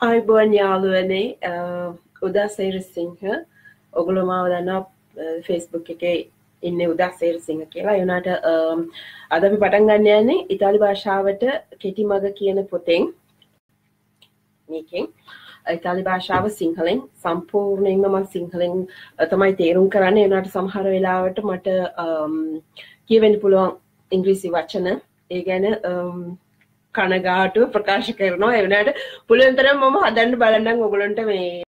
අයිබෝන් යාළුවනේ උදා සේරසිංහ ඔගුළු මාව දන්නා ෆෙස්බුක් එකේ ඉන්න උදා සේරසිංහ කියලා. යුනාට අදපි පටන් ගන්න යන්නේ ඉතාලි භාෂාවට කෙටි මග කියන පොතෙන්. මේකෙන්. ඉතාලි භාෂාව සිංහලෙන්. සම්පූර්ණයෙන්ම මං සිංහලෙන් තමයි තේරුම් කරන්න. එනට සමහර වෙලාවට මට කියවෙන්න පුළුවන් ඉංග්‍රීසි වචන. ඒ ගැන කනගාටුව ප්‍රකාශ කරනවා. එවනට පුළන්තර මම හදන්න බලන්නම් ඔගුලන්ට මේ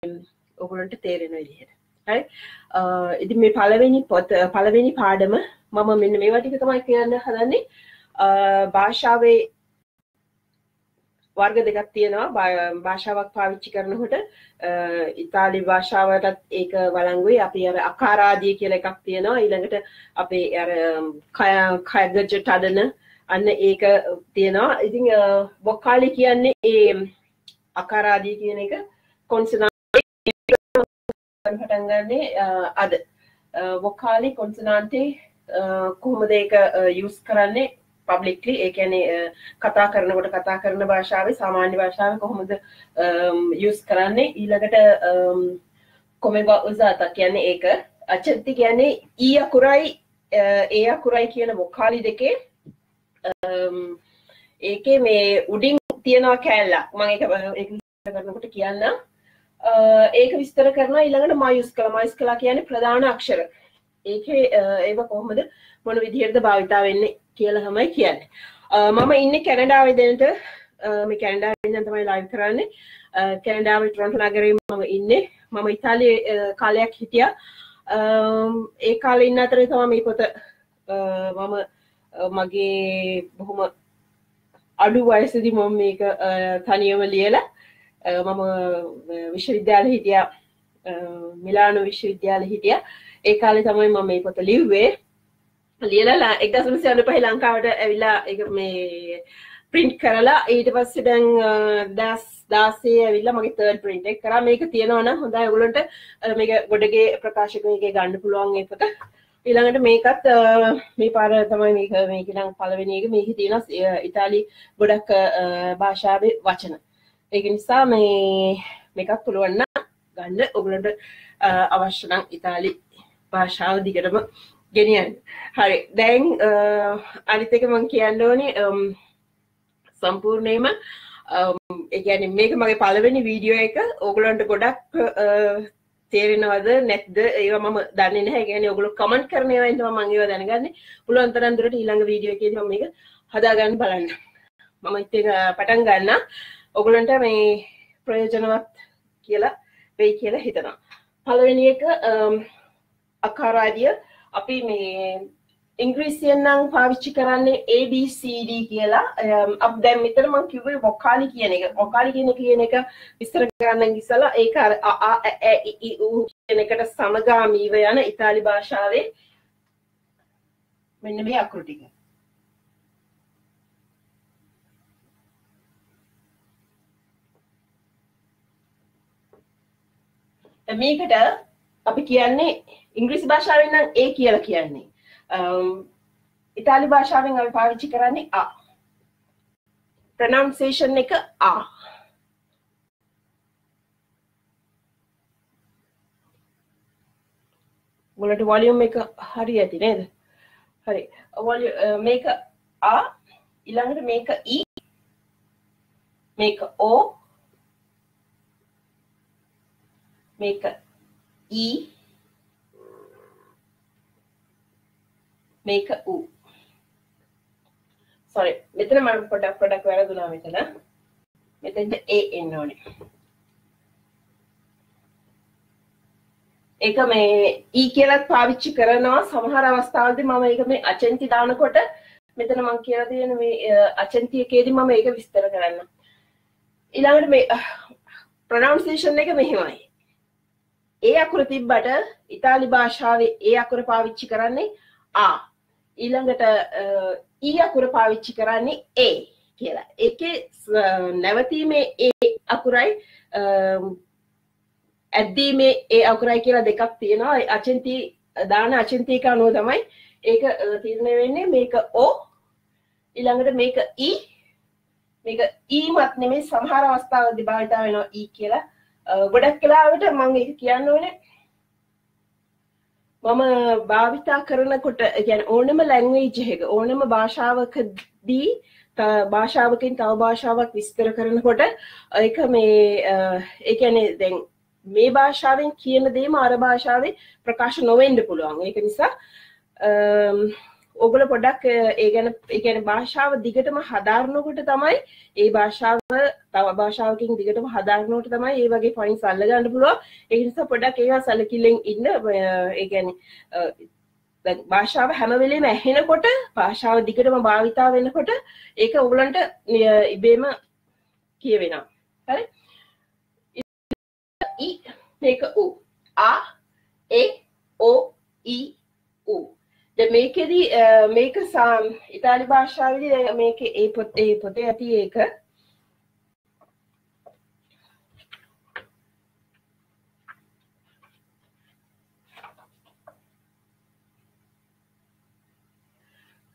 ඔගුලන්ට තේරෙන විදිහට. හරි? ඉති මේ පලවෙනි පොත් පලවෙනි පාඩම මම මෙන්න මේ වටික තමයි කියන්න හදන්නේ. භාෂාවේ වර්ග දෙකක් තියෙනවා. භාෂාවක් පාවිච්චි කරනකොට ඉතාලි භාෂාවටත් ඒක වලංගුයි අපි අර අකාරාදිය කියල එකක් තියෙනවා. ඊළඟට අපේ අර කයගජ ටඩන අන්න ඒක තියෙනවා. ඉතිං බොක්කාලි කියන්නේ ඒ අකාරාදී කියන එක. කොන්සනා පටන්ගන්නේ අද. වොක්කාලි කොන්සනාන්තේ කොහොමද ඒක යුස් කරන්නේ පබ්ලික්ලි ඒකැනේ කතා කරනකොට කතා කරන භාෂාව සාමාන්‍ය භාෂාව කොහොමද යුස් කරන්නේ? ඊළඟට කොමෙබ උසාතා කියන්නේ ඒක. අචත්ති කියන්නේ ඊ අකුරයි ඒ අකුරයි කියන බොක්කාලි දෙකේ Um, ඒකේ මේ උඩින් තියෙනවා කෑල්ලක්. මං එක කරනකොට කියන්න ඒක විස්තර කරන ඉළඟට මයුස් කළ මයිස් කලා කියන්නේ ප්‍රධාන අක්ෂර. ඒක uh, ඒව කොහොමද මොන විදිහයට භාවිතා වෙන්න කියල හමයි කියන්න. Uh, මම uh, um, ඉන්න කැනඩාව දෙනට. මේ කැන්ඩා ඉන්න තමයි ලයි් කරන්නේ. කැනඩාව ටරොන්ට නගරීම මම ඉන්න. මම ඉතාලි කාලයක් හිටිය. ඒ කාල ඉන්න අතර තම මේ පොත මම මගේ බොහොම අඩු වයසදි මොම මේක තනියම ලියලා මම විශ්වවිද්‍යාල හිටිය. මිලානු විශ්වවිද්‍යාල හිටිය. ඒ කාලෙ තමයි මම මේ පොත ලිව්වේ. ලියලලා එක්දසම සයන පහි ලංකාවට ඇවිලා එක මේ ප්‍රින්ට් කරලා ඊට පස්සේ දැන් දස් දාසේ ඇවිල්ලා මගේ තර්ඩ් ප්‍රින්ට් එක කරා. මේක තියෙනවනම් හොඳයි. ඔයගොල්ලන්ට මේක ගොඩගේ ප්‍රකාශකයකේ ගන්න පුළුවන් ඒ පොත. ඊළඟට මේකත් මේ පාර තමයි මේක මේක නම් පළවෙනි එක. මේක තියෙන ඉතාලි ගොඩක් භාෂාවේ වචන. ඒක නිසා මේ මේකත් පුළුවන්න ගන්න. ඔගලට අවශ්‍ය නම් ඉතාලි භාෂාව දිගටම ගෙනියන්න. හරි. දැන් අනිතක මං කියන්න ඕනේ සම්පූර්ණයම ඒගැන මේක මගේ පළවෙනි වීඩියෝ එක. ඕගලන්ට ගොඩක් තේරෙනවද නැත්ද ඒ මම දන්න නැහැ. ගැන ඔගුලු කමන්ට් කරනයවයින්ම මංගේව දැනගන්න. පුළොන්තරන්දුරට ඊළඟ වීඩියෝ එක මේක හදාගන්න බලන්න. මම ඉති පටන් ගන්න. ඔගුලන්ට මේ ප්‍රයෝජනවත් කියලා වෙයි කියලා හිතනවා. පළවෙනි එක අකාරාදිය අපි මේ ඉංග්‍රීසියෙන් නම් පාවිච්චි කරන්නේ ABCD කියලා. අප දැන් මෙතන මම කිව්වේ වොකාලි කියන එක. වොකාලි කියන කියන එක විස්තර කරන්න ඉස්සලා ඒක අර අ ආ ඈ ඊ ඌ කියන එකට සමගාමීව යන ඉතාලි භාෂාවේ. මෙන්න මේ අකුරු ටික. මේකට අපි කියන්නේ ඉංග්‍රීසි භාෂාවෙන් නම් ඒ කියලා කියන්නේ. Um, ඉතාලි භාෂාවෙන් අපි පාවිච්චි කරන්නේ ආ ප්‍රනවන්සේෂන් එක ආ ගොලට වොලියම් එක හරි ඇති නේද? හරි. මේක ආ ඉළඟට මේක ඊ මේක ඕ මේක ඊ මේක වූ සොරි මෙතන මම පොඩක් පොඩක් වැරදුනා මෙතන. මෙතෙන්ට ඒ එන්න ඕනේ. ඒක මේ ඊ කියලත් පාවිච්චි කරනවා. සමහර අවස්ථාවලදී මම ඒක මේ අචෙන්ති දානකොට මෙතන මං කියලා තියෙන මේ අචෙන්ති එකේදී මම ඒක විස්තර කරන්න. ඊළඟට මේ ප්‍රොනවුන්සියේෂන් එක මෙහෙමයි. ඒ අකුර තිබ්බට ඉතාලි භාෂාවේ ඒ අකුර පාවිච්චි කරන්නේ ආ ඊළඟට ඊ අකුර පාවිච්චි කරන්නේ ඒ කියලා. එක නැවතීමේ ඒ අකුරයි ඇද්දීමේ ඒ අකුරයි කියලා දෙකක් තියෙනවා. අචන්ති දාන අචන්තික අනුව තමයි ඒක තීරණය වෙන්නේ. මේක ඕ ඊළඟට මේක ඊ මේක ඊමත් නෙමේ සමහර අවස්ථාවලදී භාවිතා වෙනවා ඊ කියලා. ගොඩක් කලාවට මම ඒක කියන්න ඕනේ. මම භාවිතා කරනකොට ගැන ඕනම ලැංවේජ් එක ඕනම භාෂාවකදී භාෂාවකින් තව භාෂාවක් විස්තර කරනකොට ඒක මේ ඒකැනේ දැන් මේ භාෂාවෙන් කියන දේම අර භාෂාවේ ප්‍රකාශ නොවෙන්ඩ පුළුවන්. ඒක නිසා ඔගල පොඩක් ඒ ගැන එකන භාෂාව දිගටම හදාරනකොට තමයි ඒ භාෂාව තව භාෂාවකින් දිගටම හදාරනෝට තමයි ඒ වගේ පයින් සල්ල ගන්න පුළුව ඒනිසා පොඩක් ඒවා සලකිල්ලෙන් ඉන්න ඒගැන භාෂාව හැමවෙලේ ඇහෙනකොට භාෂාව දිගටම භාවිතා වෙනකොට ඒක ඔගලන්ට ඉබේම කියවෙනවා. හරි? මේක උ. ආ ඒ ඕ ඊ උ. මේකෙදී මේක සාම් ඉතාලි භාෂාවද මේක ඒ පොත් ඒ පොතේ ඇති ඒක.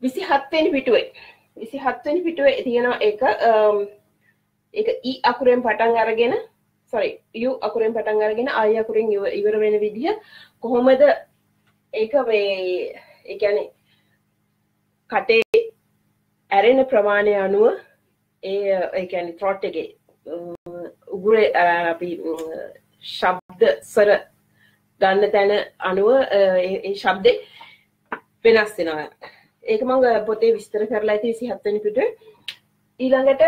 විසි හත්වෙනි පිටුවේ. විසි හත්වනි පිටුවේ තියෙනවා එක එක ඊ අකුරෙන් පටන් අරගෙන සොරි යු අකුරෙන් පටන් අරගෙන අය අකුරෙන් ඉවර වෙන විදිහ. කොහොමද ඒක මේ එකන කටේ ඇරෙන ප්‍රමාණය අනුව ඒ ඒැනි ත්‍රොට් එක උගුරේ අපි ශබ්ද සර ගන්න තැන අනුව ඒ ශබ්දය වෙනස් වෙනවා. ඒක මං පොතේ විස්තර කරලා ඇති සිහත්වනි පිට. ඊළඟට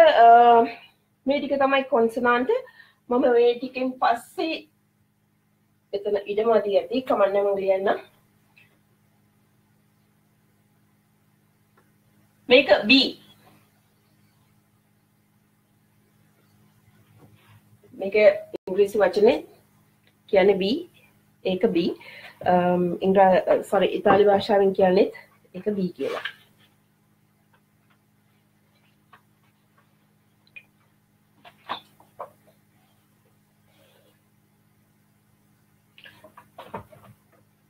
මේ ටික තමයි කොන්සනාන්ට මම මේ ටිකෙන් පස්සේ එතන ඉඩමදී ඇති කමන්නම ලියන්න මේක B. මේක ඉංග්‍රීසි වචනේ කියන්නේ B. ඒක B. Um, ඉංග්‍රා uh, සොරි ඉතාලි භාෂාවෙන් කියන්නේත් ඒක B කියලා.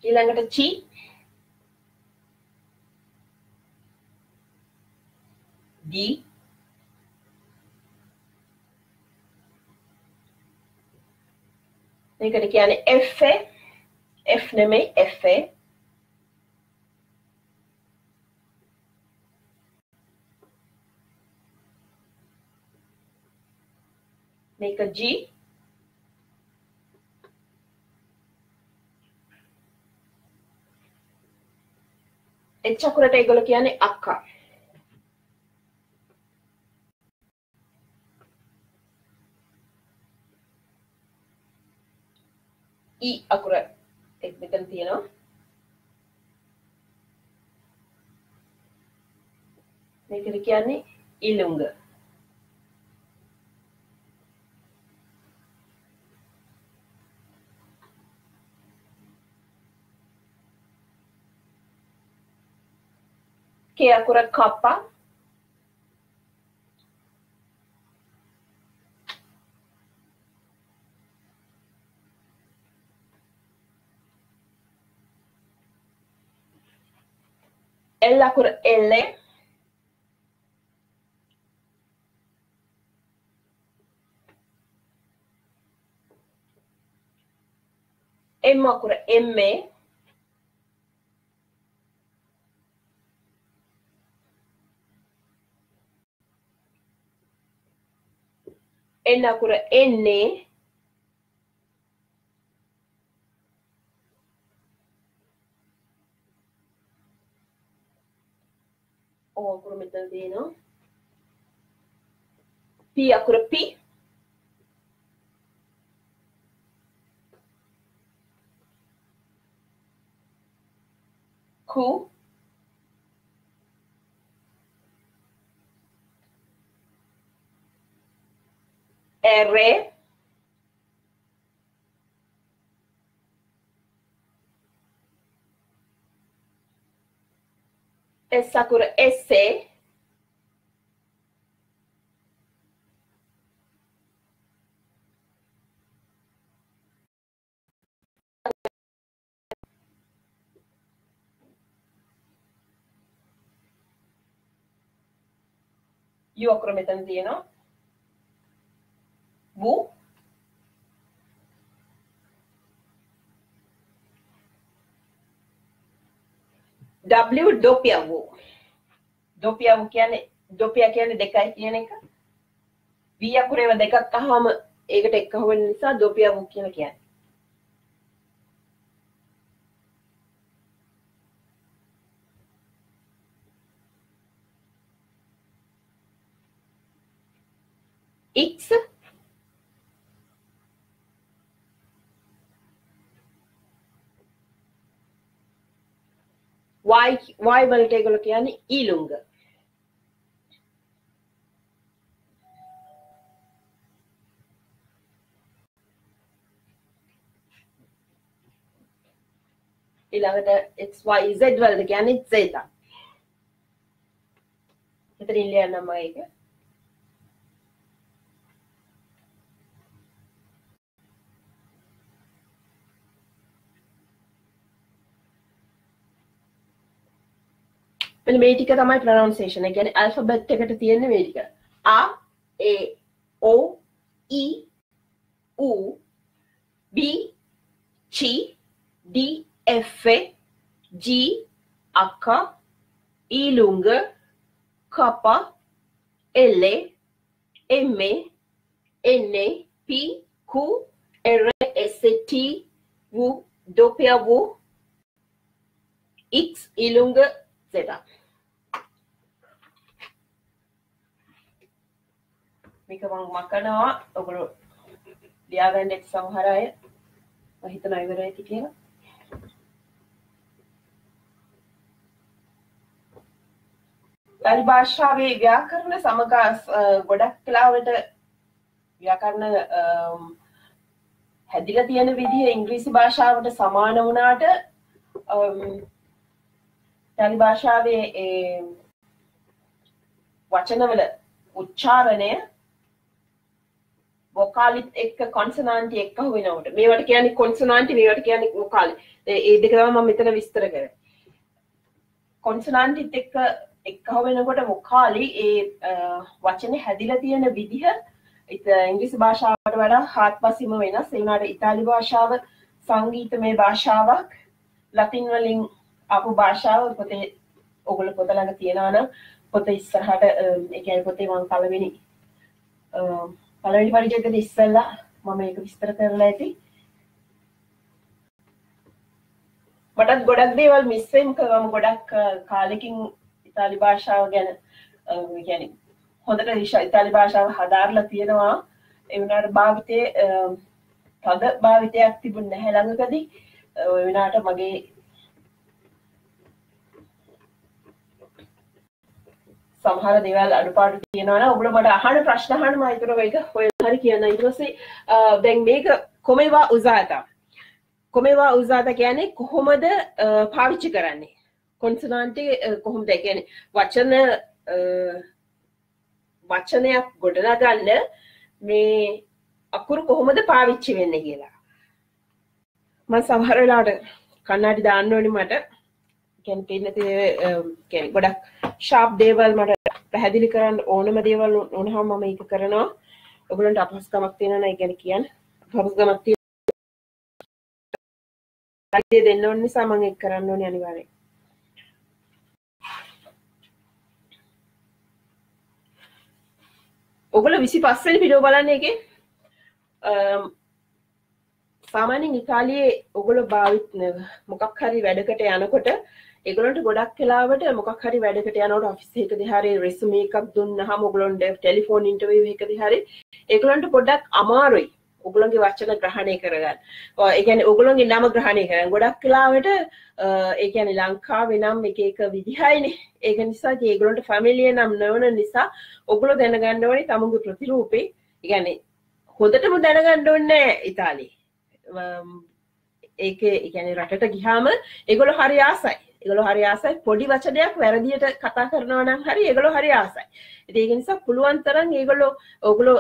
ඊළඟට චී D මේකට කියන්නේ F F නෙමෙයි F. මේක G. එච් අකුරට ඒගොල්ලෝ කියන්නේ අක්කා ඊ අකුර එක් මෙතන තියෙනවා. මේකට කියන්නේ ඉලුංග කේ අකුර කප්පා. එල් අකුර එල්ලේ එම් අකුර එම්මේ එන්න අකුර එන්නේ O අකුර මෙතන තියෙනවා. P අකුර P. Q R Sakura S U අකුර මෙතන තියෙනවා. වූ. W ඩොපිය වූ ඩොපිය වූ කියන්නේ ඩොපිය කියන්නේ දෙකයි කියන එක. V අකුරේව දෙකක් අහම ඒකට එකහ වෙන නිසා ඩොපිය වූ කියලා කියන්නේ. X Y Y වලට ඒගොල්ලෝ කියන්නේ ඊලුංග. ඊළඟට XY Z වලට කියන්නේ Z. එතනින් ලියන්නම ඒක. මේ ටික තමයි ප්‍රොනවුන්සියේෂන්. ඒ කියන්නේ ඇල්ෆබෙට් එකට තියෙන මේ ටික. A A O E U B C D F G අක්ක ඊලුංග කප එල්ල එම එන්නේ P Q R S T වූ ඩොපිය වූ X ඊලුංග Z මේක මං මකනවා. ඔගොලු ලියාගන්න එක් සමහර අය. මහිතන අයිවර ඇති කියලා. වැල් භාෂාවේ ව්‍යාකරණ සමග ගොඩක් කලාවට ව්‍යාකරණ හැදිල තියෙන විදිහ ඉංග්‍රීසි භාෂාවට සමාන වුණාට තැලි භාෂාවේ වචනවල උච්චාරණය වොකාලිත් එක්ක කොන්සනාන්ටි එක්ක වෙනවට මේවට කියන්නේ කොන්සනාන්ටි මේවට කියන්නේ වොකාලි ඒ දෙක තමයි මම මෙතන විස්තර කරේ කොන්සනාන්ටිත් එක්ක එක්ක වෙනකොට වොකාලි ඒ වචනේ හැදිලා තියෙන විදිහ ඉංග්‍රීසි භාෂාවට වඩා හාත්පසින්ම වෙනස්. ඒ වුණාට ඉතාලි භාෂාව සංගීතමය භාෂාවක් ලතින් වලින් ආපු භාෂාව පොතේ ඔගොල්ලෝ පොත ළඟ තියනවා නම් පොත ඉස්සරහට ඒ කියන්නේ පොතේ මම පළවෙනි පළවෙනි පරිච්ඡේදයේ ඉස්සෙල්ලා මම ඒක විස්තර කරලා ඇති. මටත් ගොඩක් දේවල් මිස් වෙන් කරා මම ගොඩක් කාලෙකින් ඉතාලි භාෂාව ගැන කියන්නේ හොඳට ඉතාලි භාෂාව හදාarලා තියෙනවා. ඒ වුණාට භාවිතයේ තද භාවිතයක් තිබුණ නැහැ ළඟකදී. ඒ වුණාට මගේ සමහර දේවල් අඩුපාඩු තියෙනවා නම් ඔයගොල්ලෝ මට අහන ප්‍රශ්න අහන්න මම ඊතර ඒක හොයලා හරි කියන්න ඊට පස්සේ දැන් මේක කොමේවා උසාතා කොමේවා උසාතා කියන්නේ කොහොමද පාවිච්චි කරන්නේ? කොන්සනාන්ටි කොහොමද? කියන්නේ වචන වචනයක් ගොඩනගන්න මේ අකුරු කොහොමද පාවිච්චි වෙන්නේ කියලා. මම සමහර වෙලාවට කන්නාඩි දාන්න ඕනි මට. කියන්නේ පින්නති ගොඩක් ශාප් දේවල් මට පැහැදිලි කරන්න ඕනම දේවල් ඕනහම මම ඒක කරනවා. ඔගලන්ට අපහසුකමක් තියෙනවා නේද ගැන කියන්න. අපහසුකමක් තියෙන දෙන්න ඕන නිසා මම ඒක කරන්න ඕනේ අනිවාර්යයෙන් ඔගොල්ලෝ 25 වෙනි වීඩියෝ බලන්න එකේ සාමාන්‍යයෙන් ඉතාලියේ ඔගොල්ලෝ භාවිත මොකක් හරි වැඩකට යනකොට ඒගොලන්ට ගොඩක් කලාවට මොකක් හරි වැඩකට යනට ඔෆිස් එකද හරි රෙසුම එකක් දුන්නහම ඔගලොන්ට ටෙලිෆෝන් ඉන්ටවී එකද හරි ඒගලන්ට පොඩක් අමාරුයි ඔගුලන්ගේ වච්චන ග්‍රහණය කරගන්න. ඒගැන ඔගුලන්ගේ නම ග්‍රහණය කරන ගොඩක් කලාවට ඒකැන ලංකා වෙනම් එක එක විදිහයිනේ. ඒක නිසා ඒගලොන්ට ෆැමිලිය නම් නවන නිසා ඔගුල දැනගන්නවනි තමුගේ ප්‍රතිරූපේ. ඉගැන හොඳටම දැනගණ්ඩ ඔන්න ඉතාලි. ඒක ඉගැන රටට ගිහාම ඒගොල හරි ආසයි. ඒගොල්ලෝ හරි ආසයි පොඩි වචනයක් වැරදියට කතා කරනවා නම් හරි ඒගොල්ලෝ හරි ආසයි. ඉතින් ඒක නිසා පුළුවන් තරම් ඒගොල්ලෝ ඕගොල්ලෝ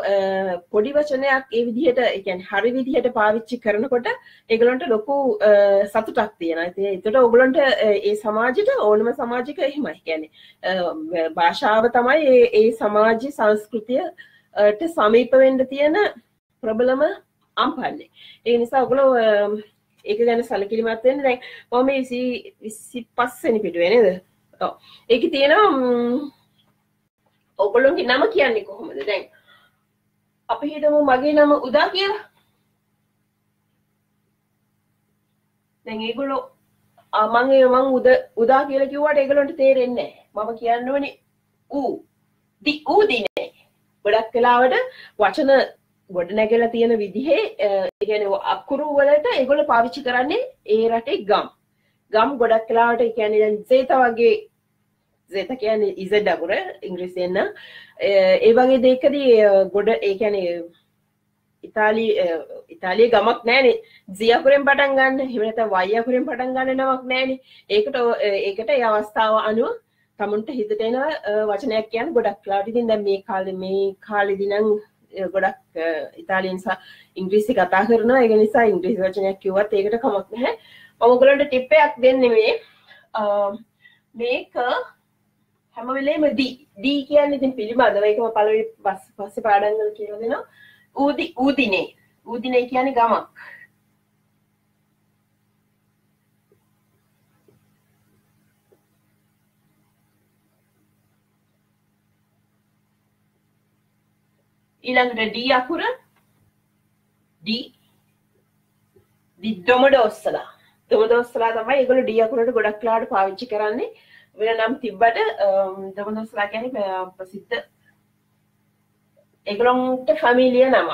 පොඩි වචනයක් ඒ විදිහට ඒ කියන්නේ හරි විදිහට පාවිච්චි කරනකොට ඒගොල්ලන්ට ලොකු සතුටක් තියෙනවා. ඉතින් ඒකට ඕගොල්ලන්ට ඒ සමාජෙට ඕනම සමාජික එහෙමයි. කියන්නේ භාෂාව තමයි ඒ ඒ සමාජ සංස්කෘතියට සමීප වෙන්න තියෙන ප්‍රබලම අම්පන්නේ ඒ නිසා ඔගුලෝ ඒක ගැන සලකිලිමත්වෙන්න දැන් මම විසි විසි පස්සනි පිටුවෙනද ඒක තියෙනවා ඔගොලොන්ගේ නම කියන්නේ කොහොමද? දැන් අපි හිතමු මගේ නම උදා කියලා. දැන් ඒගොල්ලෝ මං ඒ මං උද උදා කියලා කිව්වට ඒගොල්ලන්ට තේරෙන්නේ නැහැ. මම කියන්න ඕනේ ඌ දි ඌ දිනේ ගොඩක් වෙලාවට වචන ගොඩ නැගලා තියෙන විදිහේ ඉගෙන අකුරු වලට ඒගොල්ලෝ පාවිච්චි කරන්නේ ඒ රටේ ගම්. ගම් ගොඩක් වෙලාවට කියන්නේ දැන් සේත වගේ සේත කියන්නේ ඉසඩ් අකුර ඉංග්‍රීසියෙන් ඒ වගේ දෙයකදී ගොඩ ඒ කියන්නේ ඉතාලි ඉතාලිය ගමක් නෑනේ ජියකුරෙන් පටන් ගන්න හිමනත වයියකුරෙන් පටන් ගන්න නමක් නෑනේ ඒකට ඒකට ඒ අවස්ථාව අනුව තමුන්ට හිතට එන වචනයක් කියන්න ගොඩක් ලාටිතින් දැ මේ කාල මේ කාලෙදිනං ගොඩක් ඉතාලියන්සා ඉංග්‍රීසි කතා කරන එක නිසා ඉංග්‍රීසි වචනයක් කිවත් ඒකට කමක් නැහැ. ඔමගලට ටිප්පයක් දෙන්නෙමේ මේක හැමවෙලේම දී දී කියන්න ඉතින් පිළිබඳව. එකම පලවි පස් පස්ස පාඩංගල කියල දෙෙන ඌදි ඌදිනේ. ඌදිනේ කියන ගමක්. ඊළඟට ඩී අකුර ඩී දිද්දොමඩ ඔස්සලා දොමදොස්සලා තමයි ඒගොල්ලෝ ඩී අකුරට ගොඩක් ලාට පාවිච්චි කරන්නේ. වෙන නම් තිබ්බට um, දොමදොස්සලා කියන්නේ uh, ප්‍රසිද්ධ ඒගොල්ලන්ට ෆැමිලිය නම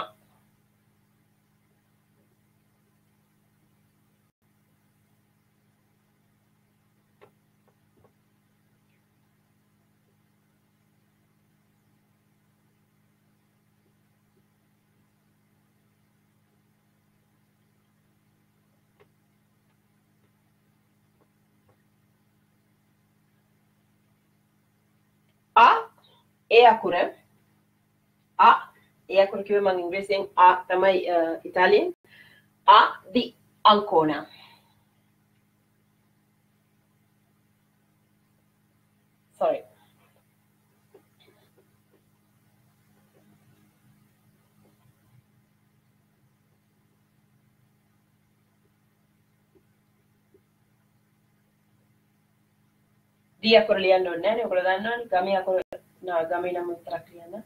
a ඒ අකුර a ඒ අකුර කිව්වේ මම ඉංග්‍රීසියෙන් a තමයි ඉතාලියෙන් a di ancona. Sorry. දී අකුර ලියන්න ඕනේ නැහැ නේ ඔයගොල්ලෝ දන්නවනේ ගමේ අකුර නා ගමේ නම විතරක් ලියන්න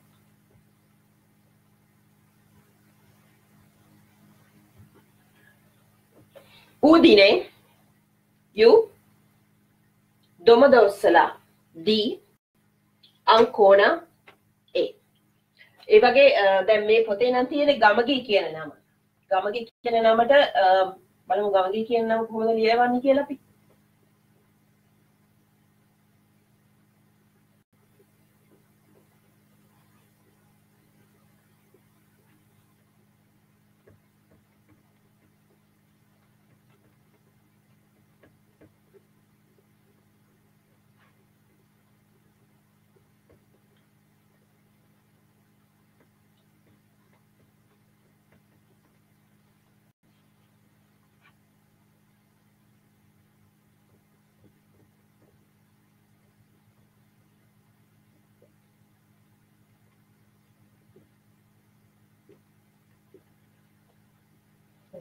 udine you domodossola di අංකෝන ඒ ඒ වගේ දැන් මේ පොතේ නම් තියෙන ගමගේ කියන නම ගමගේ කියන නමට බලමු ගමගේ කියන නම කොහොමද ලියවන්නේ කියලා අපි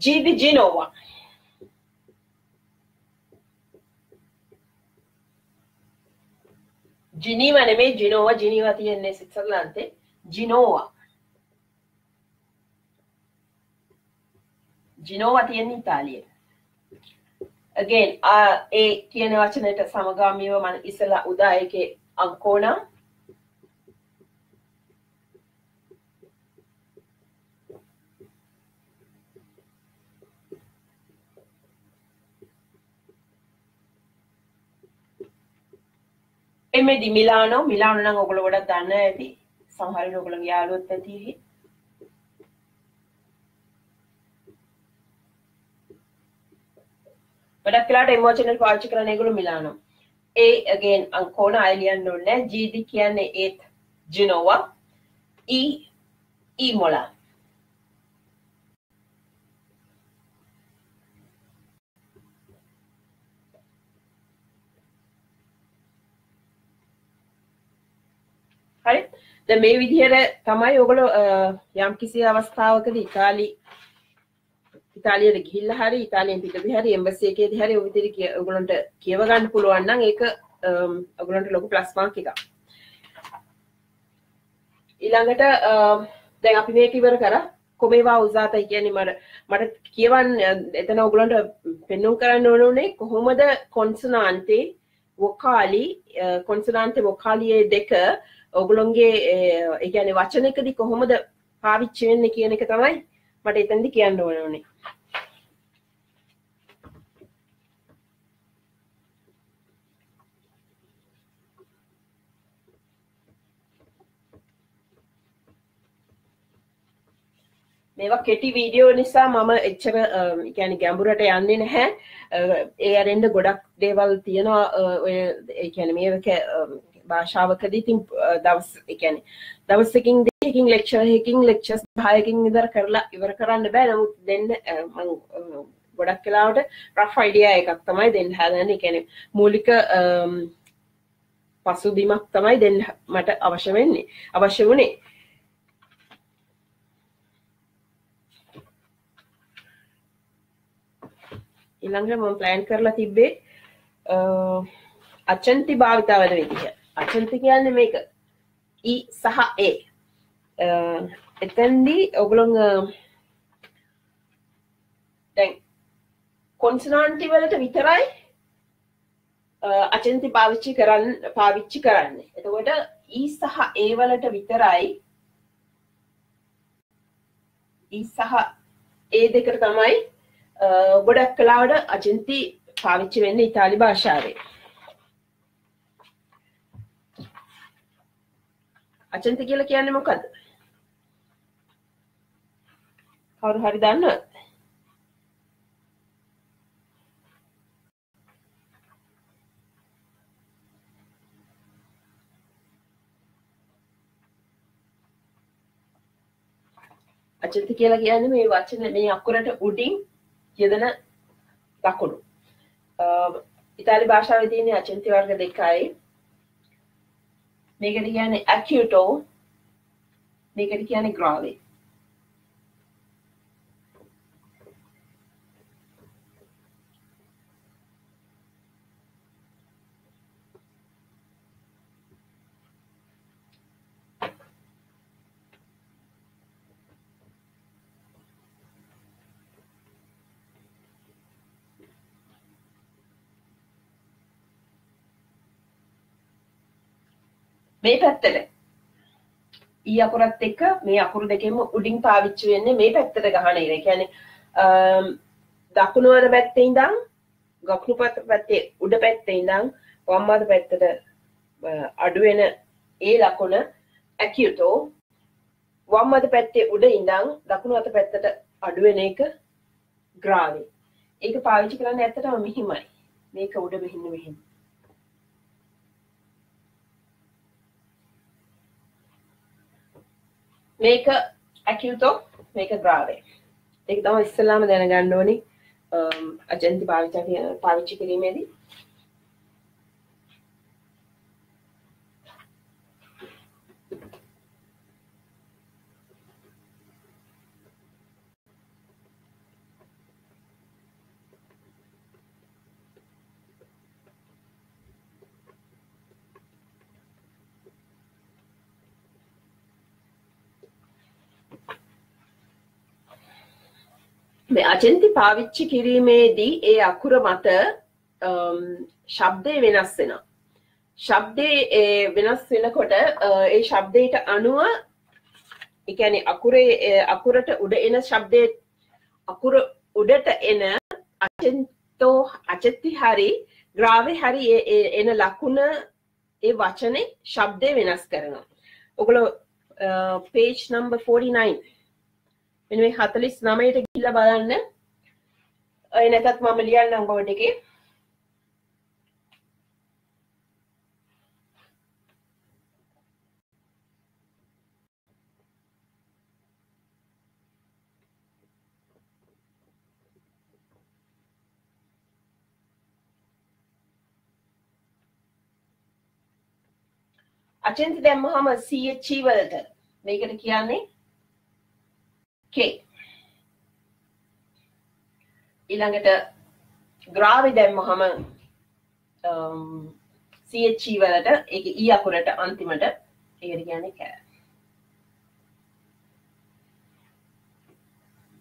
G di Genova. ජිනීව නෙමේ ජිනෝව ජිනීව තියෙන්නේ සිත්සර්ලන්තේ ජිනෝවා ජිනෝව තියෙන්නේ ඉතාලියේ. Again ඒ කියන වචනයට සමගාමීව මම ඉස්සලා උදා ඒකේ අංකෝනා එමෙදි මිලානෝ මිලානෝ නම් ඔයගොල්ලෝ ගොඩක් දන්න ඇති. සමහර ඔයගොල්ලෝගේ යාළුවොත් ඇති ගොඩක් වෙලාට එමෝෂනල් පාවිච්චි කරන ඒගොල්ලෝ මිලානෝ. ඒ again අංකෝන අය ලියන්න ඕනේ? GD කියන්නේ ඒත් ජිනෝවා E E මොලා. හරි. ද මේ විදිහට තමයි ඔගොල යම් කිසි අවස්ථාවකද ඉතාලි ඉතාලියට ගිහිල්ල හරි ඉතාලියෙන් පිටදි හරි එම්බසේකේද හරි විදිරි ඔගලන්ට කියවගන්න පුළුවන්න ඒක ඔගලන්ට ලොකු ප්ලස්මාක් එක ඊළඟට දැන් අපි මේක ඉවර කර. කොමේවා උසාතයි කියන්නේ මට මට කියවන් එතන ඔගලන්ට පෙන්නුම් කරන්න ඕනුනේ කොහොමද කොන්සනාන්තේ වොකාලි කොන්සනාන්තේ වොකාලියේ දෙක ඔගුලොන්ගේ ඒගැන වචනකදි කොහොමද පාවිච්චි වෙන්න කියන එක තමයි මට එතැදි කියන්න ඕනනේ මේවා කෙටි වීඩියෝ නිසා මම එච්චර ගැන ගැඹුරට යන්නේ නැහැ. ඒ අරෙන්ඩ ගොඩක් දේවල් තියෙනවා. ඒැන මේක භාෂාවකදී තින් දවස් එකැන දවසකින් දෙකින් ලෙක්ෂරහකින් ලෙක්ෂස් භායකින් ඉදර කරලා ඉවර කරන්න බෑ. නමුත් දෙන්න ගොඩක් කලාවට රෆ් අයිඩිය එකක් තමයි දෙන්න හැදන්න. එකැන මූලික පසුබිමක් තමයි දෙන්න මට අවශ්‍ය වෙන්නේ. අවශ්‍ය වුණේ. ඉළඟට මම ප්ලෑන් කරලා තිබ්බේ අචන්ති භාවිතා වන විදිහ. අචන්ති කියන්න මේක. ඊ සහ ඒ එතැන්දී ඔගුළොන් දැන් කොන්සනාන්ටි වලට විතරයි අචන්ති පාවිච්චි කරන්න පාවිච්චි කරන්න. එතකොට ඊ සහ ඒ වලට විතරයි ඊ සහ ඒ දෙකට තමයි ගොඩක් කලාවට අචන්ති පාවිච්චි වෙන්න ඉතාලි භාෂාවේ. අචන්ති කියල කියන්න මොකද කවරු හරි දන්න අචන්ති කියලා කියන්න මේ වචන මේ අකුරට උඩින් යෙදෙන ලකුණු. ඉතාලි භාෂාව තියන්නේ අචන්ති වර්ග දෙකයි. මේකට කියන්නේ ඇකියටෝ මේකට කියන්නේ ග්‍රාවේ මේ පැත්තට. ඊ අකුරත් එක්ක මේ අකුරු දෙකෙම උඩින් පාවිච්චි වෙන්නේ මේ පැත්තට ගහන ඉර කියන්නේ දකුණුවර පැත්තේ ඉඳන් ගකුණු පත පැත්තේ උඩ පැත්තේ ඉඳන් වම්මාද පැත්තට අඩුවෙන ඒ ලකුණ ඇකියුතෝ වම් අත පැත්තේ උඩ ඉඳන් දකුණු අත පැත්තට අඩුවෙන එක ග්‍රාවේ. ඒක පාවිච්චි කරන්න ඇත්තටම මෙහිමයි. මේක උඩ මෙහින්න මෙහින්න. මේක ඇකියුතෝ මේක ග්‍රාවේ. ඒක තම ඉස්සල්ලාම දැනගන්න ඕනි. අජන්ති භාවිච පාවිච්චි කිරීමේදී. මේ අචන්ති පාවිච්චි කිරීමේදී ඒ අකුර මත ශබ්දය වෙනස් වෙන. ශබ්දය වෙනස් වෙනකොට ඒ ශබ්දයට අනුව එකැනෙ අකුරේ අකුරට උඩ එන ශබ්දය අකුර උඩට එන අචන්තෝ අචත්ති හරි ග්‍රාවය හරි එන ලකුණ ඒ වචනේ ශබ්දය වෙනස් කරනවා. ඔගොල පේජ් නම්බ 49 මෙ හතලිස් නමයට ගිල්ල බලන්න. ඔය නැතත් මම ලියල් නංගෝඩ් එකේ අචන්ති දැම්ම හම සීච්චී වලට. මේකට කියන්නේ K. ඊළඟට ග්‍රාවි දැම්මහම um, CH වලට ඒක E අකුරට අන්තිමට ඒකට කියන්නේ කෑ.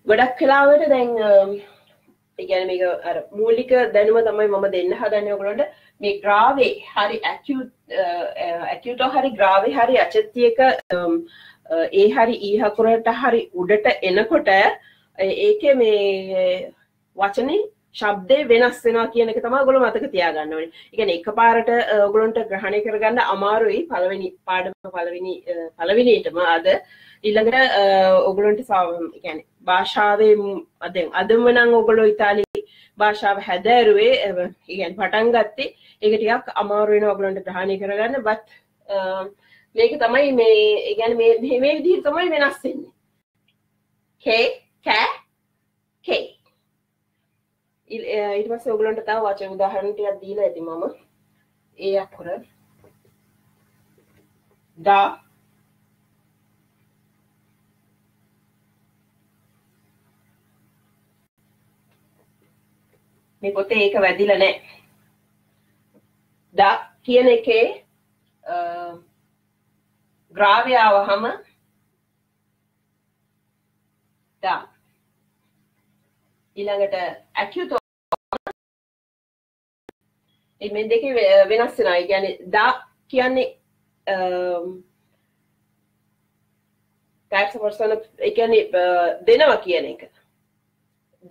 ගොඩක් කලාවට දැන් um, ඉගැන මේක අර මූලික දැනුම තමයි මම දෙන්න හදන්න ඔගලොන්ට මේ ග්‍රාවේ හරි ඇකියුටෝ uh, හරි ග්‍රාවේ හරි අචත්තියක um, ඒ හරි ඊහකුරට හරි උඩට එනකොට ඒක මේ වචනේ ශබ්දය වෙනස් වෙනවා කියන එක තමයි ඔයගොල්ලෝ මතක තියාගන්න ඕනේ. ඒ කියන්නේ එකපාරට ඔයගොල්ලොන්ට ග්‍රහණය කරගන්න අමාරුයි පළවෙනි පාඩම පළවෙනි පළවෙනියටම අද ඊළඟට ඔයගොල්ලන්ට ඒ කියන්නේ භාෂාවේ අද අදම නම් ඔයගොල්ලෝ ඉතාලි භාෂාව හැදෑරුවේ ඒ කියන්නේ පටන් ගත්තේ ඒක ටිකක් අමාරු වෙනවා ඔයගොල්ලන්ට ග්‍රහණය කරගන්න බත් මේක තමයි මේ ඒ කියන්නේ මේ මේ විදිහට තමයි වෙනස් වෙන්නේ. K කෑ K. ඊට පස්සේ ඔයගලන්ට තව වචන උදාහරණ ටිකක් දීලා ඇති මම. ඒ අකුර. දා මේ පොතේ ඒක වැදිලා නැහැ. දා කියන එකේ ග්‍රාව්‍ය ආවහම දා ඊළඟට ඇකියුතෝ මේ දෙක වෙනස් වෙනවා. ඒ කියන්නේ දා කියන්නේ types of person ඒ කියන්නේ දෙනවා කියන එක.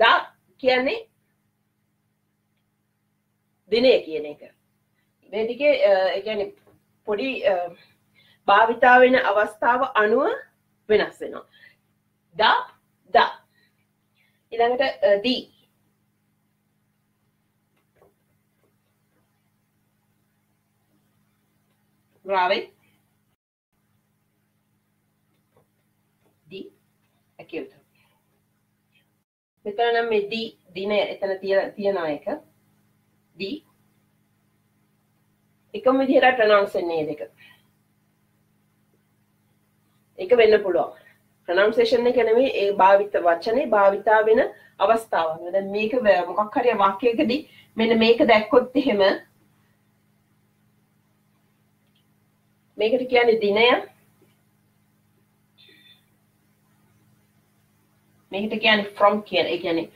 දා කියන්නේ දිනය කියන එක. මේ දෙකේ ඒ කියන්නේ පොඩි භාවිතා වෙන අවස්ථාව අනුව වෙනස් වෙනවා. දා දා. ඊළඟට දී. grave දී acute මෙතන නම් මේ දී දින එතන තියෙන එක. දී. එකම විදිහට ප්‍රනවුන්ස් වෙන්නේ දෙක. එක වෙන්න පුළුවන් ප්‍රනම්සේෂන් එක නෙමෙයි ඒ භාවිත වචනේ භාවිතා වෙන අවස්ථාවක්. දැන් මේක මොකක් හරි වාක්‍යයකදී මෙන්න මේක දැක්කොත් එහෙම මේකට කියන්නේ දිනය මේකට කියන්නේ from කියන ඒ කියන්නේ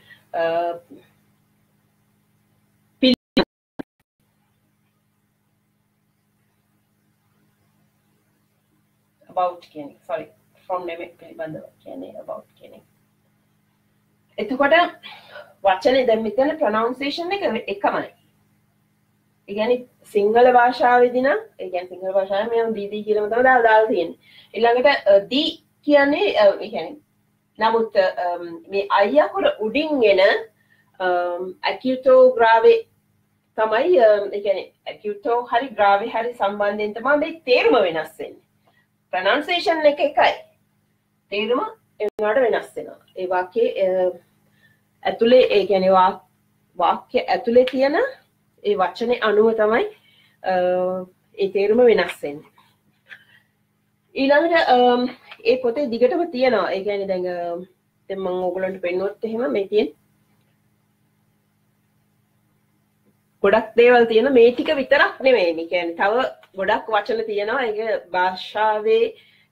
about කියන sorry from නෙමෙයි පිළිබඳව කියන්නේ about කියන එක. එතකොට වචනේ දැන් මෙතන pronunciation එක එකමයි. ඒ කියන්නේ සිංහල භාෂාවේදී නම් ඒ කියන්නේ සිංහල භාෂාවේ මම දීදී කියලාම තමයි දාලා දාලා තියෙන්නේ. ඊළඟට දී කියන්නේ ඒ කියන්නේ නමුත් මේ අය අකුර උඩින් එන ඇකියුටෝ ග්‍රාවේ තමයි ඒ කියන්නේ ඇකියුටෝ හරි ග්‍රාවේ හරි සම්බන්ධයෙන් තමයි මේ තේරුම වෙනස් වෙන්නේ. ප්‍රනන්සේෂන් එක එකයි. තේරුම එනවාට වෙනස් වෙනවා. ඒ වාක්‍යයේ ඇතුලේ ඒ කියන්නේ වාක්‍ය ඇතුලේ තියෙන ඒ වචනේ අනුව තමයි ඒ තේරුම වෙනස් වෙන්නේ. ඊළඟට ඒ පොතේ දිගටම තියෙනවා. ඒ කියන්නේ දැන් දැන් මම ඕගලන්ට පෙන්නුවොත් එහෙම මේ තියෙන ගොඩක් දේවල් තියෙන මේ ටික විතරක් නෙමෙයි. මේ කියන්නේ තව ගොඩක් වචන තියෙනවා. ඒක භාෂාවේ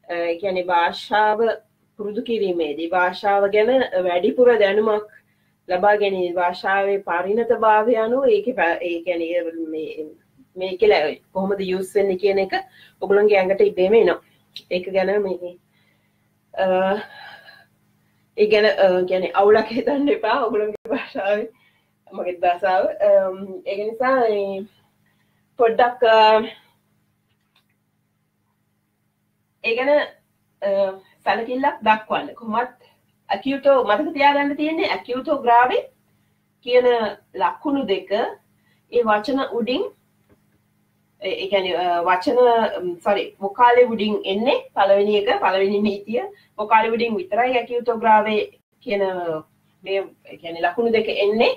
ඒ කියන්නේ භාෂාව පුරුදු කිරීමේදී භාෂාව ගැන වැඩිපුර දැනුමක් ලබා ගැනීම භාෂාවේ පරිණත භාවය අනුව ඒක ඒ කියන්නේ මේ කියලා කොහොමද යූස් වෙන්නේ කියන එක ඔයගොල්ලන්ගේ ඇඟට ඉබේම එනවා. ඒක ගැන මේ ඒ ගැන කියන්නේ අවුලක් හිතන්න එපා ඔයගොල්ලන්ගේ භාෂාවේ මගේ භාෂාව ඒක නිසා පොඩ්ඩක් ඒ ගැන සැලකිල්ලක් දක්වන්න. කොහොමත් ඇකියුටෝ මතක තියාගන්න තියෙන්නේ ඇකියුටෝ ග්‍රාවේ කියන ලක්කුණු දෙක ඒ වචන උඩින් ඒැන වචන සරි මොකාලෙ උඩින් එන්නේ පලවෙනි එක පලවෙනි නීතිය. මොකාලෙ උඩින් විතරයි ඇකියුටෝ ග්‍රාවේ කියන මේ ගැන ලකුණු දෙක එන්නේ.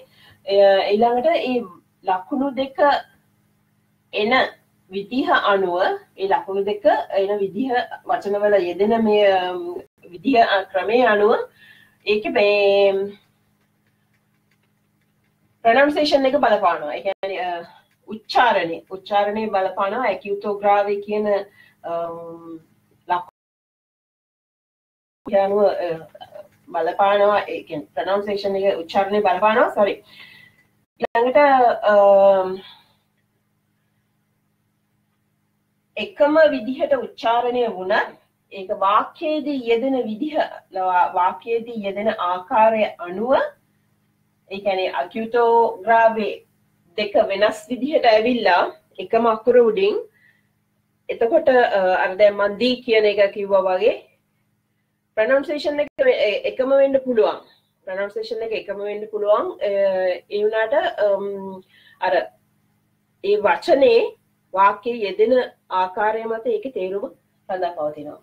ඊළඟට ඒ ලකුණු දෙක එන විදිහ අනුව ඒ ලකුණු දෙක එන විදිහ වචනවල යෙදෙන මේ විදිහ ක්‍රමය අනුව ඒක මේ ප්‍රනම්සේෂන් එක බලපානවා. ඒ කියන්නේ උච්චාරණය. උච්චාරණය බලපානවා ඇකියුටෝග්‍රාවි කියන ලක්ු අනුව බලපානවා. ඒ ප්‍රනම්සේෂන් එක උච්චාරණය බලපානවා. සොරි ළඟට එකම විදිහට උච්චාරණය වුණත් ඒක වාක්‍යයේදී යෙදෙන විදිහ වාක්‍යයේදී යෙදෙන ආකාරය අනුව ඒ කියන්නේ අකියුටෝග්‍රාවේ දෙක වෙනස් විදිහට ඇවිල්ලා එකම අකුර උඩින් එතකොට අර දැන් මන් දී කියන එක කිව්වා වගේ ප්‍රනවුන්සේෂන් එක එකම වෙන්න පුළුවන්. ප්‍රනවුන්සේෂන් එක එකම වෙන්න පුළුවන්. ඒ වුණාට අර ඒ වචනේ වාක්‍යයේ යෙදෙන ආකාරය මත ඒකේ තේරුම රඳා පවතිනවා.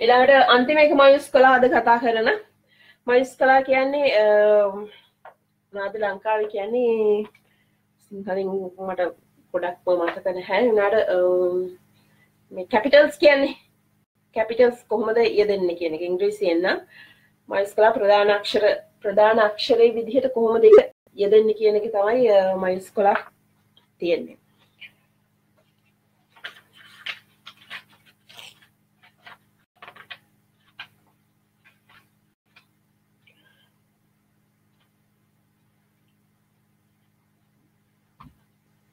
එලාට අන්තිම එක මයුස් කලා අද කතා කරන. මයුස් කලා කියන්නේ නාද ලංකාව කියන්නේ? සිංහලින් මට ගොඩක්ම මතකන හැ නට කැපිටල්ස් කියන්නේ. කැපිටල්ස් කොහොමද ඉය දෙන්න කියන එක. ඉංග්‍රීසියෙන්න්න මයිස් කලා ප්‍රධානක්ෂර ප්‍රධාන අක්ෂරය විදිහට කොහොම දෙක යෙදෙන්න කියන එක තමයි මයිස් කොලා තියෙන්නේ.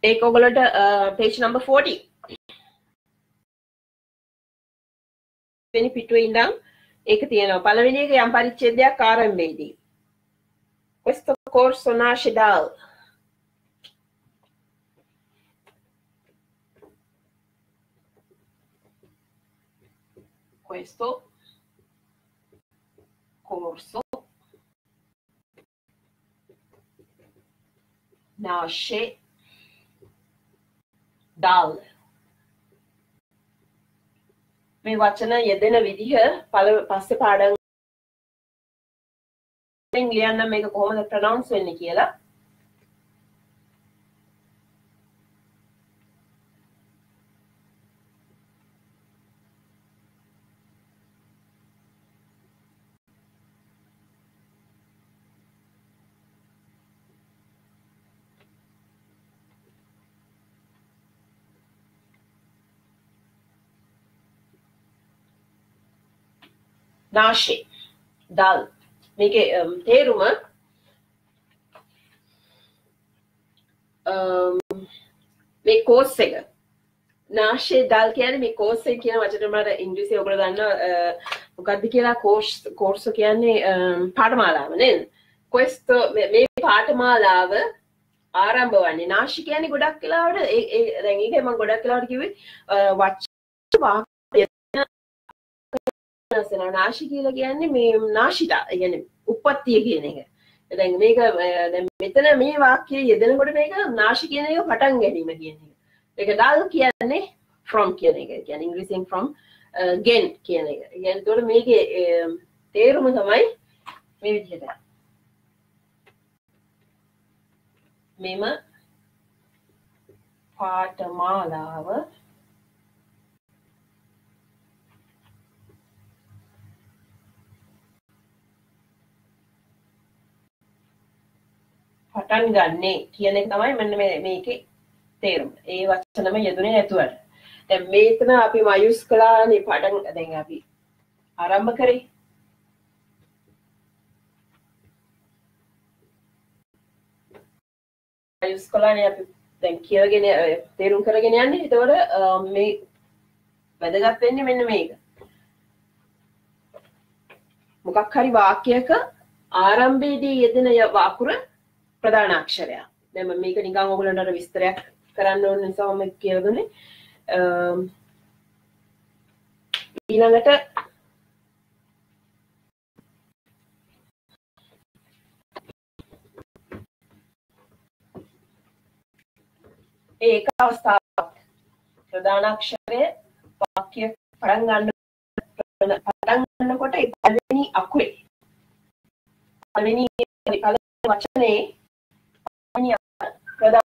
ඒක ඔගලට පේච් නම්බ 40 වෙනි පිටුවේ ඉඳන් ඒක තියෙනවා පළවෙනි එක යම් පරිච්ඡේදයක් ආරම්භයේදී questo corso nasce dal questo corso nasce දාල් මේ වචන යෙදෙන විදිහ පල පස්සේ පාඩම් ලියන්න මේක කොහොමද ප්‍රනවුන්ස් වෙන්නේ කියලා. නාශේ. දල්. මේක um, තේරුම um, මේ කෝස් එක. නාශේ දල් කියන මේ කෝස් එක කියන වචනමට ඉංග්‍රීසි ඔබල දන්න uh, මොකක්ද කියලා? කෝෂ් කෝර්ස කියන්නේ um, පාටමාලාව නේද? කොස්ත මේ පාටමාලාව ආරම්භ වන්නේ? නාශි කියන්නේ ගොඩක් කලාවට දැඟක ම ගොඩක් කලාවට කිවේ uh, වච වෙනස්සෙන නාශි කියල කියන්නේ මේ නාශිතා ගැන උපත්තිය කියන එක. දැන් මේක මෙතන මේ වාක්‍යය යෙදෙනකොට මේක නාශි කියන එක පටන් ගැනීම කියන එක. එක ඩල් කියන්නේ ෆ්‍රොම් කියන එක. කියන ඉංග්‍රීසින් ෆ්‍රොම් ගෙන් කියන එක. ගැන තොට මේක තේරුම තමයි මේ විදිහට. මෙම පාටමාලාව පටන් ගන්නේ කියන එක තමයි මෙන්න මේක තේරුම. ඒ වචනම යෙදුනේ නැතුවට. දැන් මේතන අපි මයුස් කළානේ පටන් දැන් අපි ආරම්භ කරේ. මයුස් කළානේ අපි දැන් කියවගෙන තේරුම් කරගෙන යන්නේ. එතකොට මේ වැදගත් වෙන්නේ මෙන්න මේක. මොකක් හරි වාක්‍යයක ආරම්භයේදී යෙදෙන වාකුර ප්‍රධාන අක්ෂරයක්. දැම මේක නිකං ඔගලන්ට විස්තරයක් කරන්න ඕන නිසාම කියවදුනේ ඊළඟට ඒක අවස්ථාවක්. ප්‍රධානක්ෂරය වාක්‍ය පටන් ගන්න පටන් ගන්නකොට පළවෙනි අකුරේ. පළවෙනි වචනේ ප්‍රධාන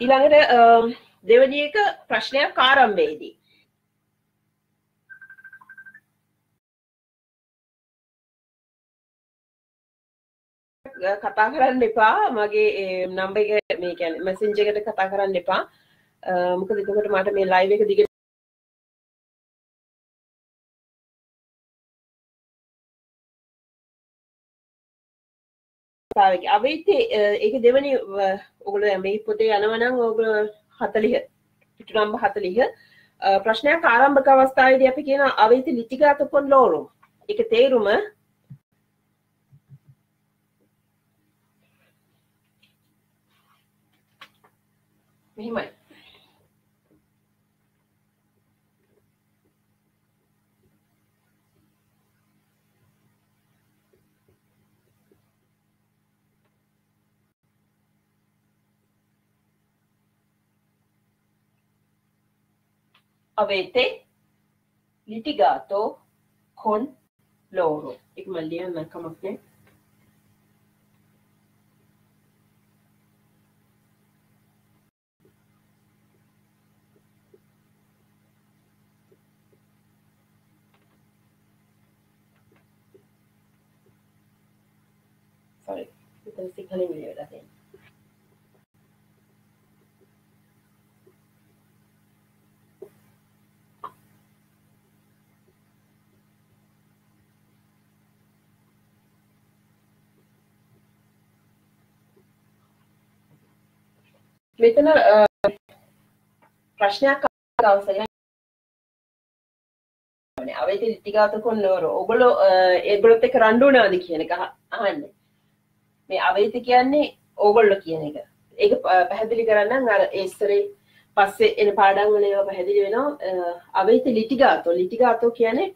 ඊළඟට um, දෙවැනි එක ප්‍රශ්නයක් ආරම්භයේදී. කතා කරන්න එපා. මගේ um, නම්බ එක මේ කැන මැසින්ජකට කතා කරන්න එපා. Uh, මොක දෙකට මට මේ ලයිව එක දිග අවෙයිතේ ඒක දෙවනි ඔගුල මේ පොතේ යනවනං ඔගුල හතලිහ පිටු නම්බ හතලිහ. ප්‍රශ්නයක් ආරම්භක අවස්ථාවේද අපි කියන අවෙයිති ලිටිගාත පොන් ලෝරුම් එක තේරුම මෙහිමයි. avete litigato con loro. اجمل لي لما come up next. Sorry, you can see coming later, I think. මෙතන ප්‍රශ්නයක් අවසරයි අවට ලිටිගාත කොන්නවර ඔගොල ඒගොලොත් එක රණ්ඩුනාද කියන එක අහන්න. මේ අවයිත කියන්නේ ඕගොල්ල කියන එක. ඒක පැහැදිලි කරන්න අර ඒස්තරේ පස්සේ එන පාඩන් වල ඒවා පැහැදිලි වෙනවා. අවයිත ලිටිගාතෝ ලිටිගාතෝ කියන්නේ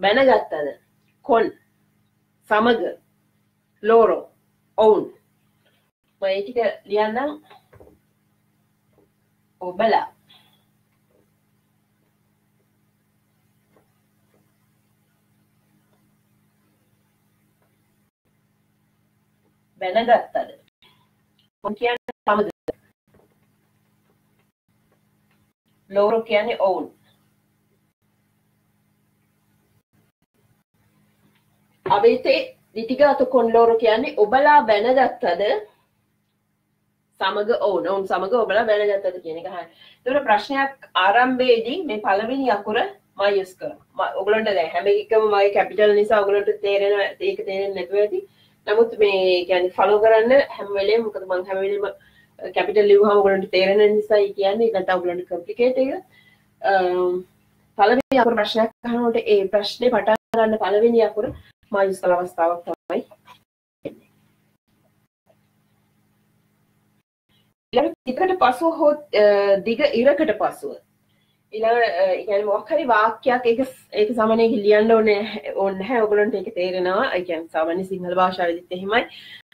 බැනගත්තද? කොන්. සමග. ලෝරෝ. ඔවුන්. ඒ ටික ලියන්නම් ඔබලා බැනගත්තද මොන් කියන්නේ සමග ලෝරෝ කියන්නේ ඔවුන් අවිතේ ලිටිගාතු කොන් ලෝරෝ කියන්නේ ඔබලා බැනගත්තද සමග ඕන. ඔවුන් සමඟ ඔබල බැනගත්තද කියන එක හයි තොට ප්‍රශ්නයක් ආරම්භේදී මේ පලවෙනි අකුර මයස්ක ඔගලන්ට දැ හැම එකම මයි කැපිටල් නිසා ඔගලට තේරෙන ඒක තේරෙන නැතුව ඇති. නමුත් මේ ගැන ෆලෝ කරන්න හැමවෙලේ මොකද මං හැමවෙලීම කැපිටල් ලිවහම ගලට තේරෙන නිසා කියන්නේ ගත ඔගලන්ට කම්පිකේට එක. පලවෙනි අකුර ප්‍රශ්නයක් කහනට ඒ ප්‍රශ්නය පටා ගන්න පලවෙනි අකුර මයුස් කල අවස්ථාවක් තමයි ඊළඟ තිකට පසුව හෝ දිග ඉරකට පසුව ඊළඟ يعني මොකක් හරි වාක්‍යයක් ඒක ඒක සාමාන්‍යයෙන් ලියන්න ඕනේ ඕනේ නැහැ ඔයගලන්ට ඒක තේරෙනවා ඒ කියන්නේ සාමාන්‍ය සිංහල භාෂාවෙදිත් එහෙමයි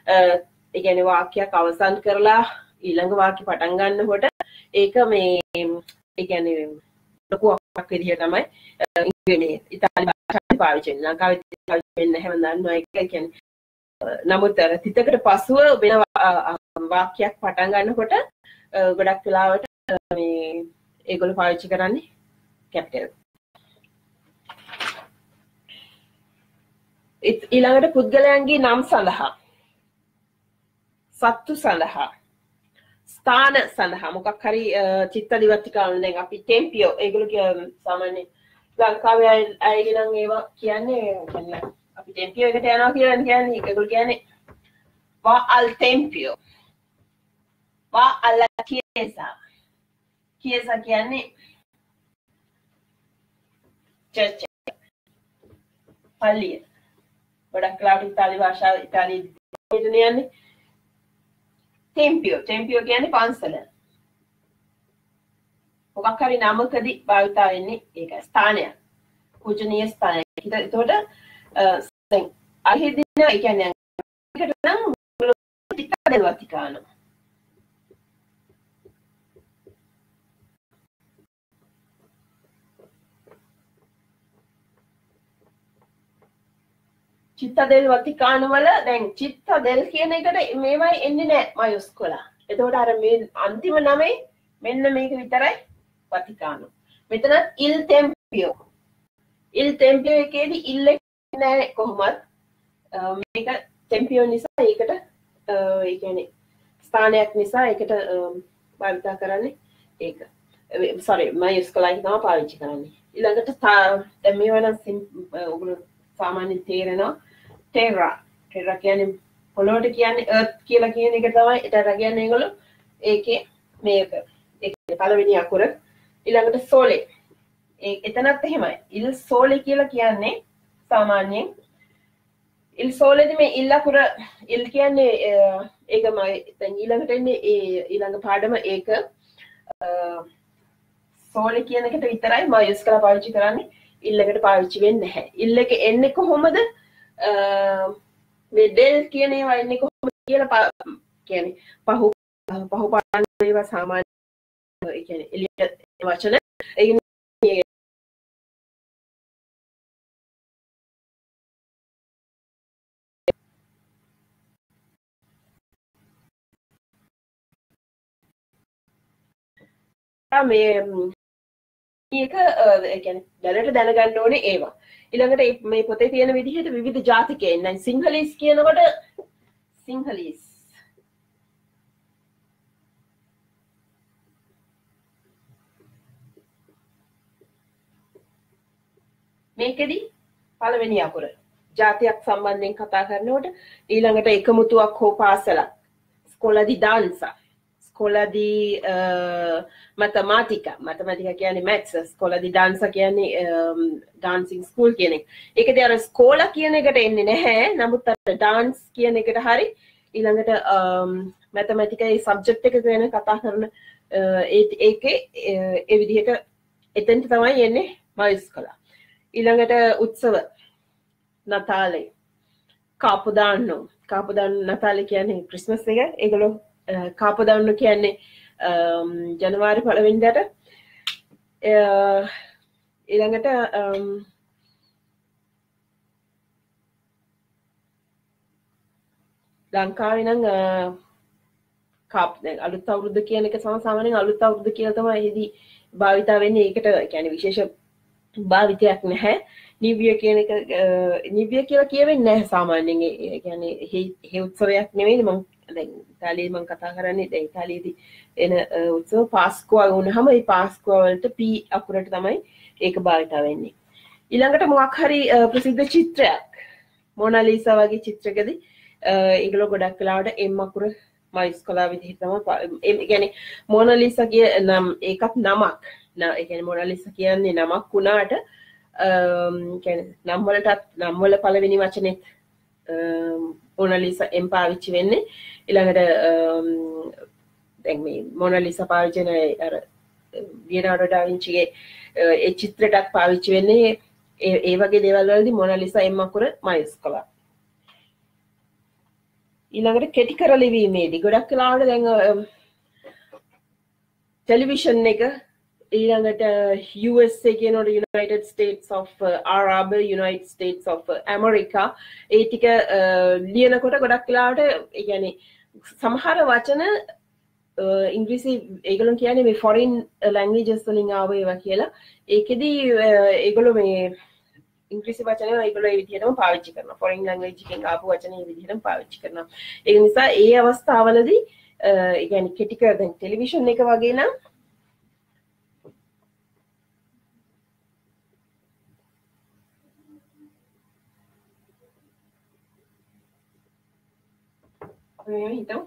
ඒ කියන්නේ වාක්‍යයක් අවසන් කරලා ඊළඟ වාක්‍ය පටන් ගන්නකොට ඒක මේ ඒ කියන්නේ ලොකු අක්කක් විදිහ තමයි ඉංග්‍රීසි ඉතාලි භාෂාවෙන් පාවිච්චි වෙන්නේ ලංකාවේ පාවිච්චි වෙන්නේ නැහැ මම දන්නවා ඒක කියන්නේ නමුත් තිතකට පසුව වෙන වාක්‍යයක් පටන් ගන්නකොට ගොඩක් වෙලාවට මේ ඒගොල්ලෝ පාවිච්චි කරන්නේ කැපිටල්. ඊළඟට පුද්ගලයන්ගේ නම් සඳහා සත්තු සඳහා ස්ථාන සඳහා මොකක් හරි චිත්ත දිවත්තිකාවන දැන් අපි ටෙම්පියෝ ඒගොල්ලෝ සාමාන්‍ය ලංකාවේ අයගේ නම් ඒවා කියන්නේ අපි ටෙම්පියෝ එකට යනවා කියලා කියන්නේ ඒගොල්ලෝ කියන්නේ va al tempio va alla chiesa chiesa කියන්නේ චර්ච් පල්ලිය ගොඩක් ලාට ඉතාලි භාෂාව ඉතාලි හිටන යන්නේ ටෙම්පියෝ ටෙම්පියෝ කියන්නේ පන්සල මොකක් හරි නමකදී භාවිතා වෙන්නේ ඒක ස්ථානයක් පූජනීය ස්ථානයක්. එතකොට අහිදින එකන කට නම් ටිකා දෙවතිකානවා චිත්තදෙල් වතිකානවල දැන් චිත්තදෙල් කියන එකට මේවයි එන්නේ නෑ මයොස්කොලා. එතකොට අර මේ අන්තිම නමේ මෙන්න මේක විතරයි වතිකානෝ. මෙතනත් ඉල් ටෙම්පියෝ. ඉල් ටෙම්පියෝ එකේදී ඉල් නෑ කොහොමත්. මේක තෙම්පියෝ නිසා ඒකට ඒකනේ ස්ථානයක් නිසා ඒකට භාවිතා කරන්නේ ඒක. සොරි මයුස් කොලායි තම පාවිච්චි කරන්නේ. ඊළඟට දැන් මේ වන ඔගුළු සාමාන්‍ය තේරෙනවා. ටෙරා ටෙරා කියන්නේ පොළොවට කියන්නේ අර්ත් කියලා කියන එක තමයි එට රගන්න ඒගොලු ඒකේ මේක. පලවෙනි අකුර. ඉළඟට සෝලේ. එතනත් එහෙමයි. ඉල් සෝලෙ කියලා කියන්නේ සාමාන්‍යයෙන්. ඉල් සෝලෙදි මේ ඉල්ලකුර ඉල් කියන්නේ ඒක මයි තැන් ඊළඟට එන්නේ ඒ ඊළඟ පාඩම ඒක සෝලෙ කියනකට විතරයි මයස් කලා පාවිච්චි කරන්නේ. ඉල්ලකට පාවිච්චි වෙන්න හැ ඉල්ල එක එන්න කොහොමද? මෙඩෙල් කියන ඒවා එන්නේ කොහොම කියලා කියන පහු පහු පාන්න ඒවා සාමාන්‍ය කියන්නේ එළියට වචන ඒ මේ ඒක දැනට දැනගන්න ඕනේ ඒවා. ඉළඟට මේ පොතේ තියෙන විදිහට විවිධ ජාතිකයෙන්. සිංහලිස් කියනකොට සිංහලිස්. මේකෙදී පළවෙනි අකුර. ජාතියක් සම්බන්ධයෙන් කතා කරනකොට ඊළඟට එකමුතුවක් හෝ පාසලක්. ස්කොලදි දාන්සා scuola di uh, matematica matematica කියන්නේ maths scuola di danza කියන්නේ um, ehm, dancing school කියන එක. ඒකදී අර ස්කෝලා කියන එකට එන්නේ නැහැ. නමුත් අර dance කියන එකට හරි ඊළඟට ehm, um, mathematica ඒ subject එක ගැන කතා කරන uh, ඒකේ uh, ඒ විදිහට එතෙන්ට තමයි එන්නේ මයිස් කලා. ඊළඟට උත්සව නතාලේ කාපුදාන්නෝ කාපුදාන්න නතාලේ කියන්නේ ක්‍රිස්මස් එක ඒගොල්ලෝ කාපදවන්න කියන්නේ ජනවාරි පලවෙන්දට ඊළඟට ලංකාවෙනං කාප අලුත් අවුරුද්ධ කියන එක සම සාමනෙන් අලුත් අවුරුද්ධ කියලතම එහිදී භාවිතා වෙන්නේ ඒකට කැන විශේෂ භාවිතයක් නැහැ නිවිය කියන එක නිවිය කියලා කියවෙන්න නැහැ සාමාන්‍යෙන් ගැන හෙ උත්සවයක් නෙවෙයි මං ඉතාලී මං කතා කරන්නේ දැ ඉතාලීදී එන උත්සව පාස්කුව වුණ හම පාස්කුවවලට පී අකුරට තමයි ඒක භාවිතා වෙන්නේ. ඉළඟට මොක් හරි ප්‍රසිද්ධ චිත්‍රයක්. මොනලීස වගේ චිත්‍රකද ඒගලො ගොඩක් කලාට එම් අකුර මයිස් කොලා විදිහිතම ගැන මොනලිසගේ නම් ඒකත් නමක්. එකන මොනලිස කියන්නේ නමක් වුණාට නම්වලටත් නම්වල පලවෙනි වචනෙත් මොනලිස එම් පාවිච්චි වෙන්නේ. ඉළඟට දැ මොනලිස පාවිචන අර වියනාඩඩාවිංචිගේ uh, ඒ චිත්‍රටක් පාවිච්චි වෙන්නේ ඒ වගේ දේවල්වලදි මොනලිස එම්මකුර මයිස් කලා ඊළඟට කෙටි කරලිවීමේදී ගොඩක් කලාට දැඟ ටෙලිවිෂන් එක ඊළඟට USA කියනොට United States of uh, Arab United States of uh, America. ඒ ටික uh, ලියනකොට ගොඩක් කලාට ගැන සමහර වචන uh, ඉංග්‍රීසි ඒගලන් කියන මේ ෆොරින් ලැංගේජස් වලින් ආවේවා කියලා. ඒකෙදී ඒගොලු මේ ඉංග්‍රිසි වචන ඒගොල විදිහටම පාවිච්චි කරන ෆොරින් ලංගේජිකින් ආපු වචන විදිහටම පාවිච්චි කරන ඒ නිසා ඒ අවස්ථාවලදී ඉගැනි කෙටික දැන් ටෙලිවිෂන් එක වගේ නම් então?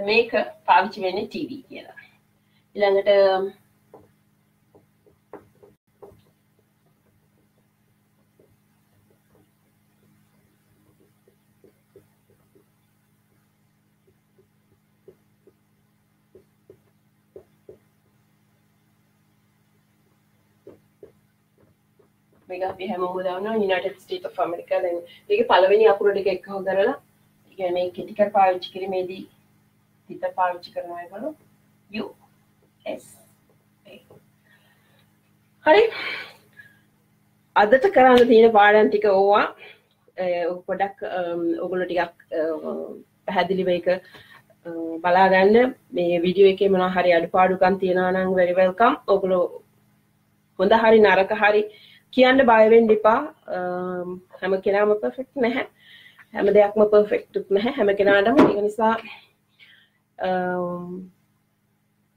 මේක පාවිච්චි වෙන්නේ ටීවී කියලා ඊළඟට මේක අපි හැමෝම දන්නවා United States of America දැන් මේක පළවෙනි අකුර ටික එක්කව කරලා කියන්නේ කෙටිකර පාවිච්චි කිරීමේදී තිත පාවිච්චි කරනවා ඒගොල්ලෝ. හරි. අදට කරන්න තියෙන පාඩන් ටික ඕවා. පොඩක් ඔගුල ටිකක් පැහැදිලිව එක බලාගන්න මේ විඩියෝ එක මන හරි අඩු පාඩුකන් තියෙනනම් වැරිවල්කම් ඔගුලු හොඳ හරි නරක හරි කියන්න බයවෙන් ඩිපා හැම කෙනාම පෆෙක්් නැහැ. හැම දෙයක්ම පර්ෆෙක්ටුක් නැහැ. හැම කෙනාටම එක නිසා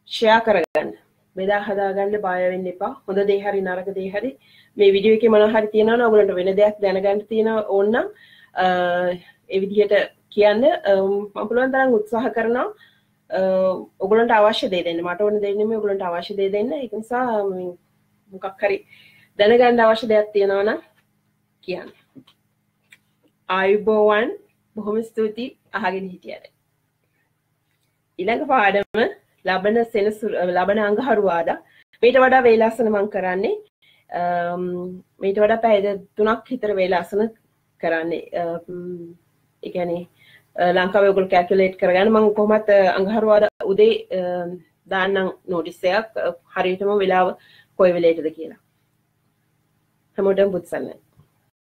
ෂයා කරගන්න. බෙදා හදාගන්න බයවෙන්න එපා. හොඳ දේහරි නරක දේහරි මේ විඩියෝ එක මන හරි තියෙනවා ඔගලට වෙන දෙයක් දැනගන්න තියෙන ඕන්න එවිදිහට කියන්න. මපුළුවන් තරම් උත්සාහ කරනවා. ඔගලන්ට අවශ්‍ය දේ දෙන්න. මට ඕන දෙන්නම ඔගලන්ට අවශ්‍ය දේ දෙන්න. එක නිසා මොකක් හරි දැනගන්න අවශ්‍ය දෙයක් තියෙනවන කියන්න. ආයුබෝවන් බොහොම ස්තුති අහගෙන හිටියට. ඉළඟ පාඩම ලබන සෙනසු ලබන අංගහරුවාද මේට වඩා වේලාසන මං කරන්නේ මේට වඩා පැයිද තුනක් හිතර වේලාසන කරන්නේ. එකනේ ලංකාවයගුල් කැකුලේට් කරගන්න මං කොමත් අංගහරුවාද උදේ දාන්නම් නෝටිස්සයක් හරිටම වෙලාව කොයි වෙලේටද කියලා. Hamur Dembutsanen.